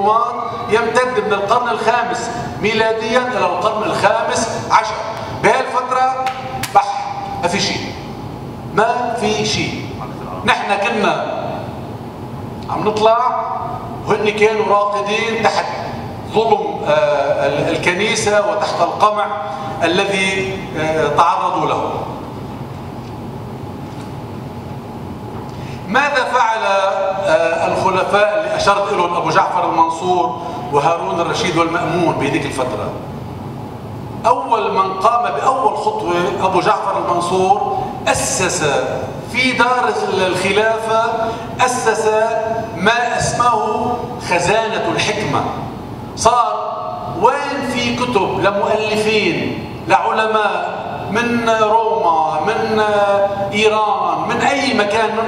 الرومان يمتد من القرن الخامس ميلاديا إلى القرن الخامس عشر. بهالفترة بح ما في شيء. ما في شيء. نحن كنا عم نطلع وهن كانوا راقدين تحت ظلم آه، الكنيسة وتحت القمع الذي آه، تعرضوا له ماذا فعل آه، الخلفاء اللي أشرت لهم أبو جعفر المنصور وهارون الرشيد والمأمون بهذيك الفترة. أول من قام بأول خطوة أبو جعفر المنصور أسس في دار الخلافة أسس ما اسمه خزانة الحكمة. صار وين في كتب لمؤلفين لعلماء من روما من إيران من أي مكان من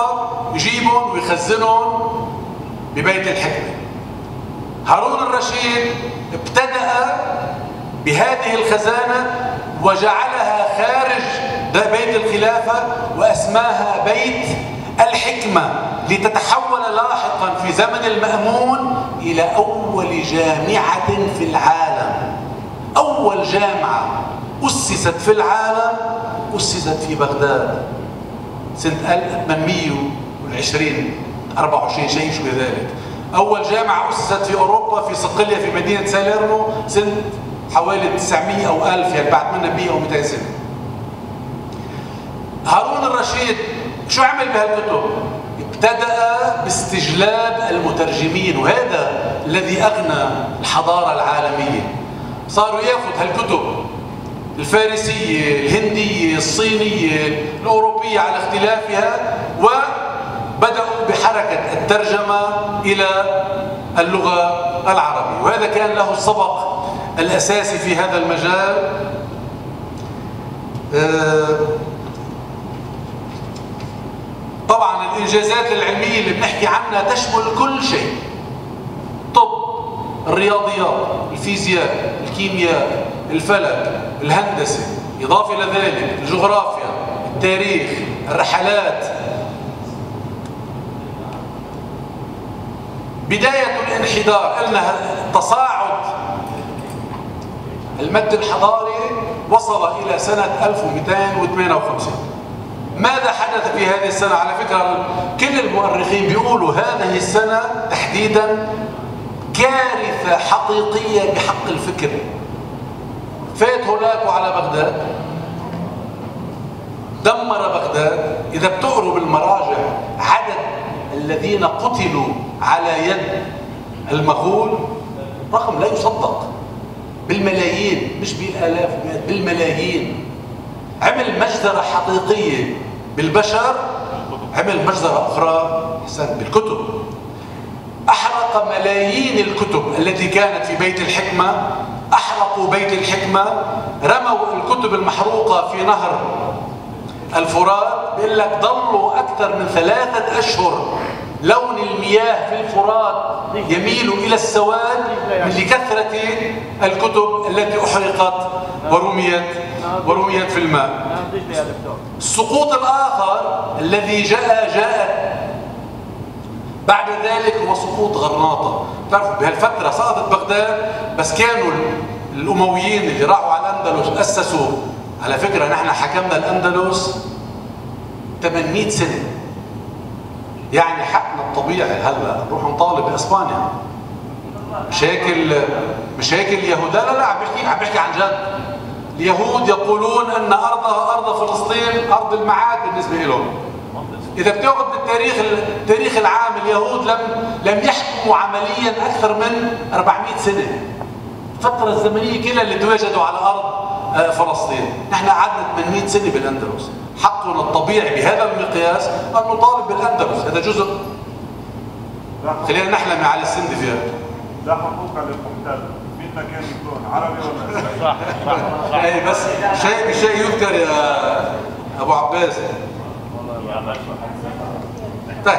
اوروبا يجيبهم ويخزنهم ببيت الحكمة. هارون الرشيد ابتدأ بهذه الخزانة وجعلها خارج بيت الخلافة وأسماها بيت الحكمة لتتحول لاحقا في زمن المأمون إلى أول جامعة في العالم. أول جامعة أسست في العالم أسست في بغداد. سنة 1820 24 شيء شو ذلك أول جامعة أسست في أوروبا في صقلية في مدينة ساليرنو سنة حوالي 900 أو 1000 يعني بعد منها 100 أو 200 سنة. هارون الرشيد شو عمل بهالكتب؟ ابتدأ باستجلاب المترجمين وهذا الذي أغنى الحضارة العالمية. صاروا ياخذ هالكتب الفارسية الهندية الصينية الأوروبية على اختلافها وبدأوا بحركة الترجمة إلى اللغة العربية. وهذا كان له السبق الأساسي في هذا المجال. آه، طبعا الإنجازات العلمية اللي بنحكي عنها تشمل كل شيء. طب الرياضيات الفيزياء الكيمياء الفلك الهندسة إضافة إلى ذلك الجغرافيا التاريخ الرحلات. بداية الانحدار قلنا تصاعد المد الحضاري وصل إلى سنة 1258 ماذا حدث في هذه السنة؟ على فكرة كل المؤرخين بيقولوا هذه السنة تحديدا كارثة حقيقية بحق الفكر. فات هناك وعلى بغداد. دمر بغداد. إذا بتقروا بالمراجع عدد الذين قتلوا على يد المغول رقم لا يصدق. بالملايين مش بالآلاف بالملايين. عمل مجزرة حقيقية بالبشر عمل مجزرة أخرى حسن بالكتب. أحرق ملايين الكتب التي كانت في بيت الحكمة أحرقوا بيت الحكمة رموا الكتب المحروقة في نهر الفرات بيقول لك ضلوا أكثر من ثلاثة أشهر لون المياه في الفرات يميل إلى السواد من لكثرة الكتب التي أحرقت ورميت ورميت في الماء. السقوط الآخر الذي جاء جاء بعد ذلك هو سقوط غرناطة. تعرفوا بهالفترة سقطت بغداد بس كانوا الأمويين اللي راحوا على الأندلس أسسوا. على فكرة نحن حكمنا الأندلس 800 سنة. يعني حقنا الطبيعي هلأ نروح نطالب بإسبانيا. مشاكل مشاكل يهودا لا لا عم بحكي عم بحكي عن جد. اليهود يقولون أن أرضها أرض فلسطين أرض المعاد بالنسبة لهم إذا بتاخذ بالتاريخ التاريخ العام اليهود لم لم يحكموا عمليا أكثر من 400 سنة. الفترة الزمنية كلها اللي تواجدوا على أرض آه، فلسطين. نحن قعدنا 800 سنة بالأندلس. حقنا الطبيعي بهذا المقياس أن نطالب بالأندلس. هذا جزء. خلينا نحلم على السند فيها. لا حقوق للمحتل مين ما كان يكون؟ عربي ولا صح صح صح. اي بس شيء بشيء يذكر يا أبو عباس. طيب.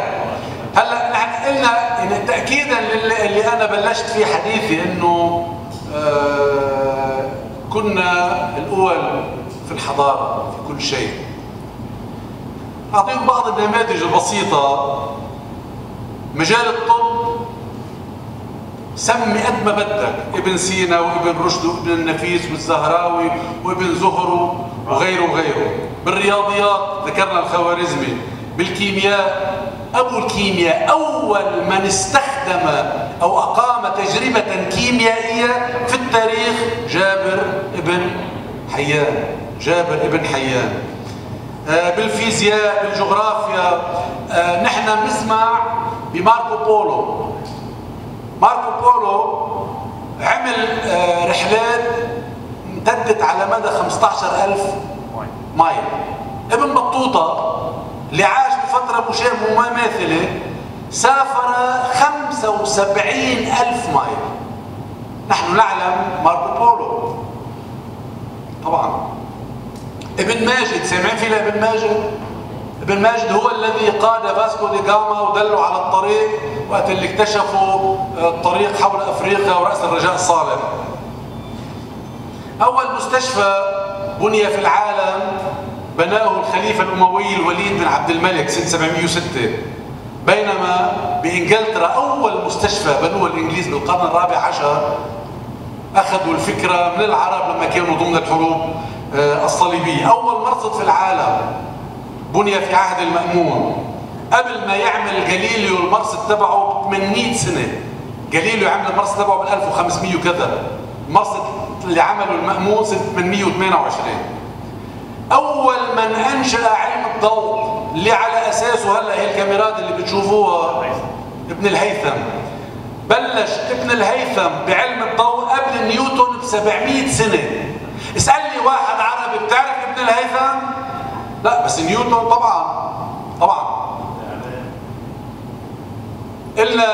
هلا نحن قلنا إن تاكيدا اللي أنا بلشت فيه حديثي إنه آه كنا الأول في الحضارة في كل شيء. اعطيكم بعض النماذج البسيطة. مجال الطب سمي قد ما بدك. ابن سينا وابن رشد وابن النفيس والزهراوي وابن زهر وغيره وغيره. بالرياضيات ذكرنا الخوارزمي. بالكيمياء أبو الكيمياء أول من استخدم أو أقام تجربة كيميائية في التاريخ جابر ابن حيان. جابر ابن حيان. آه، بالفيزياء بالجغرافيا. آه، نحن بنسمع بماركو بولو. ماركو بولو عمل آه، رحلات امتدت على مدى 15000 مايل. ابن بطوطة اللي عاش بفترة مشابهة ومماثلة سافر 75000 مايل. نحن نعلم ماركو بولو. طبعا. ابن ماجد سامعين في ابن ماجد؟ ابن ماجد هو الذي قاد فاسكو دي جاما ودله على الطريق وقت اللي اكتشفوا الطريق حول أفريقيا ورأس الرجاء الصالح. أول مستشفى بني في العالم بناه الخليفة الأموي الوليد بن عبد الملك سنه 706 بينما بإنجلترا أول مستشفى بنوه الإنجليز بالقرن الرابع عشر أخذوا الفكرة من العرب لما كانوا ضمن الحروب آه، الصليبية. أول مرصد في العالم بني في عهد المأمون. قبل ما يعمل جاليليو المرصد تبعه ب 800 سنة. جاليليو عمل المرصد تبعه ب 1500 وكذا. المرصد اللي عمله المأمون سنة 828 أول من أنشأ علم الضوء اللي على أساسه هلا هي الكاميرات اللي بتشوفوها ابن الهيثم. بلش ابن الهيثم بعلم الضوء قبل نيوتن ب 700 سنة. اسأل لي واحد عربي بتعرف ابن الهيثم؟ لا بس نيوتن طبعا. طبعا. إلا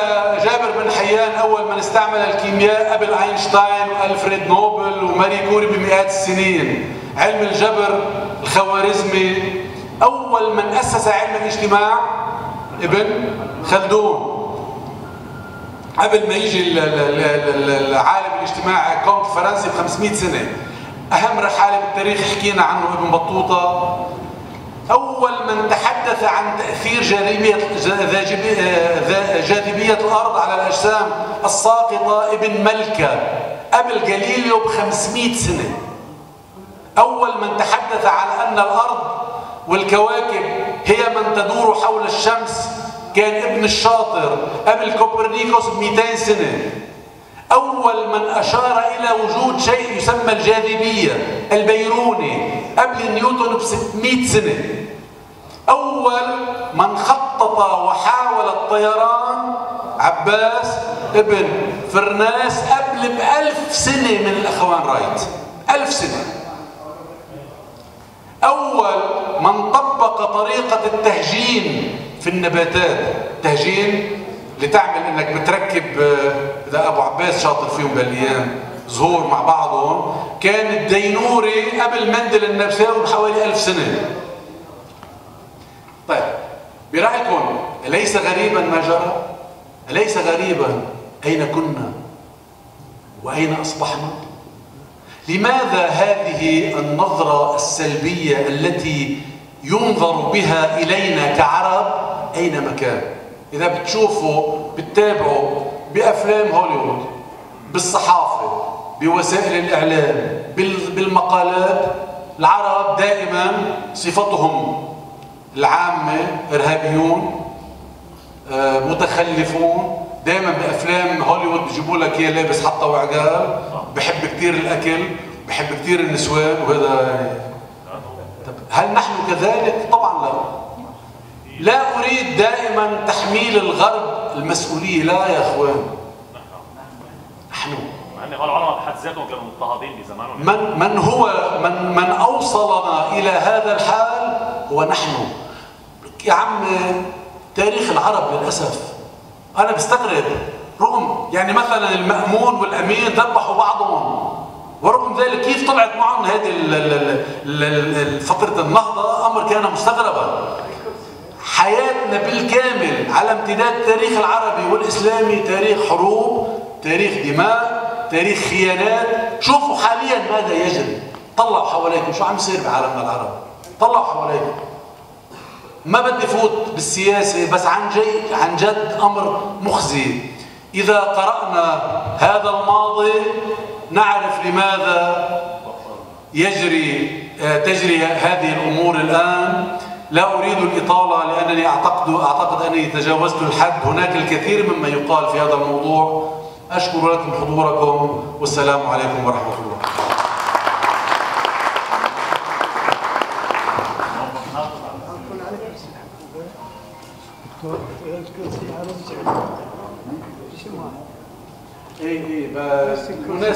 جابر بن حيان أول من استعمل الكيمياء قبل أينشتاين وألفريد نوبل وماري كوري بمئات السنين. علم الجبر الخوارزمي أول من أسس علم الاجتماع ابن خلدون. قبل ما يجي العالم الاجتماعي كونت فرنسي ب 500 سنة أهم رحالة بالتاريخ حكينا عنه ابن بطوطة. أول من تحدث عن تأثير جاذبية جاذبية الأرض على الأجسام الساقطة ابن ملكة قبل جاليليو ب 500 سنة. أول من تحدث عن أن الأرض والكواكب هي من تدور حول الشمس كان ابن الشاطر قبل كوبرنيكوس ب 200 سنة. أول من أشار إلى وجود شيء يسمى الجاذبية البيروني قبل نيوتن ب 600 سنة. أول من خطط وحاول الطيران عباس ابن فرناس قبل بألف سنة من الأخوان رايت. ألف سنة. أول من طبق طريقة التهجين في النباتات. تهجين لتعمل إنك بتركب إذا أبو عباس شاطر فيهم بالأيام زهور مع بعضهم. كان الدينوري قبل مندل النبساوي بحوالي ألف طيب برأيكم أليس غريبا ما جرى؟ أليس غريبا أين كنا؟ وأين أصبحنا؟ لماذا هذه النظرة السلبية التي ينظر بها إلينا كعرب أين مكان؟ إذا بتشوفوا بتتابعوا بأفلام هوليوود بالصحافة بوسائل الإعلام بالمقالات العرب دائما صفتهم العامة إرهابيون آه، متخلفون. دائما بأفلام هوليوود بيجيبوا لك إياه لابس حطة وعقال. بحب كثير الأكل بحب كثير النسوان وهذا طب هل نحن كذلك؟ طبعا لا. لا أريد دائما تحميل الغرب المسؤولية. لا يا أخوان. نحن. يعني العلماء بحد ذاتهم كانوا مضطهدين بزمانهم. من من هو من من أوصلنا إلى هذا الحال هو نحن. يا عم تاريخ العرب للأسف. أنا بستغرب. رغم يعني مثلا المأمون والامين ذبحوا بعضهم. ورغم ذلك كيف طلعت معهم هذه فتره النهضة؟ أمر كان مستغربا. حياتنا بالكامل على امتداد التاريخ العربي والإسلامي تاريخ حروب تاريخ دماء تاريخ خيانات. شوفوا حاليا ماذا يجري. طلعوا حواليكم. شو عم يصير بعالمنا العربي؟ طلعوا حواليكم. ما بدي فوت بالسياسة بس عن جي عن جد أمر مخزي. إذا قرأنا هذا الماضي نعرف لماذا يجري آه، تجري هذه الأمور الآن. لا أريد الإطالة لأنني أعتقد, أعتقد أنني تجاوزت الحد. هناك الكثير مما يقال في هذا الموضوع. أشكر لكم حضوركم والسلام عليكم ورحمة الله.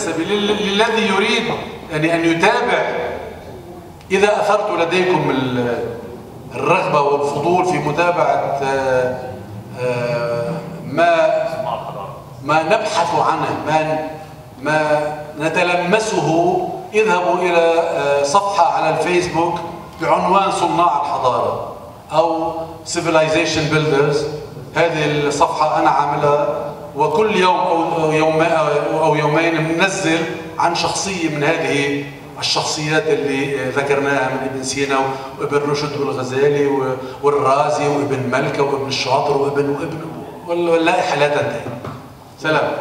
لل- للذي يريد يعني أن يتابع. إذا أثرت لديكم ال- الرغبة والفضول في متابعة آه، آه، ما ما نبحث عنه ما ما نتلمسه اذهبوا إلى آه، صفحة على الفيسبوك بعنوان صناع الحضارة أو civilization builders. هذه الصفحة أنا عاملها وكل يوم أو يوم أو يومين بننزل عن شخصية من هذه الشخصيات اللي ذكرناها من ابن سينا وابن رشد والغزالي والرازي وابن ملكة وابن الشاطر وابن وابن واللائحة لا تنتهي. سلام.